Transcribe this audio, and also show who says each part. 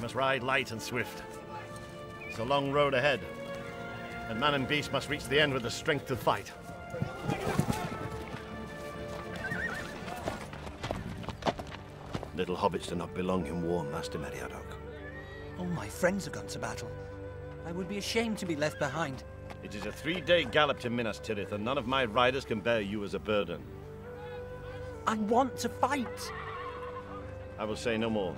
Speaker 1: must ride light and swift. It's a long road ahead, and man and beast must reach the end with the strength to fight. Little hobbits do not belong in war, Master Meriadoc.
Speaker 2: All my friends have gone to battle. I would be ashamed to be left behind.
Speaker 1: It is a three-day gallop to Minas Tirith, and none of my riders can bear you as a burden.
Speaker 2: I want to fight!
Speaker 1: I will say no more.